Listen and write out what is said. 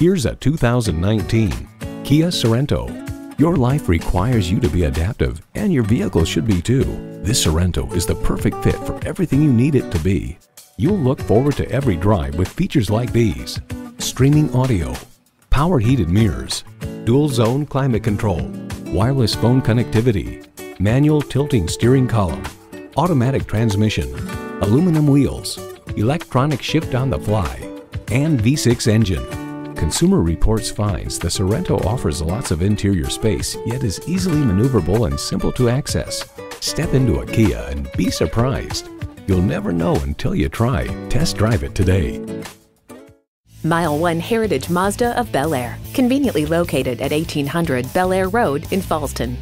Here's a 2019 Kia Sorento. Your life requires you to be adaptive, and your vehicle should be too. This Sorento is the perfect fit for everything you need it to be. You'll look forward to every drive with features like these. Streaming audio, power heated mirrors, dual zone climate control, wireless phone connectivity, manual tilting steering column, automatic transmission, aluminum wheels, electronic shift on the fly, and V6 engine. Consumer Reports finds the Sorento offers lots of interior space, yet is easily maneuverable and simple to access. Step into a Kia and be surprised. You'll never know until you try. Test drive it today. MileOne Heritage Mazda of Bel Air, conveniently located at 1800 Bel Air Road in Fallston.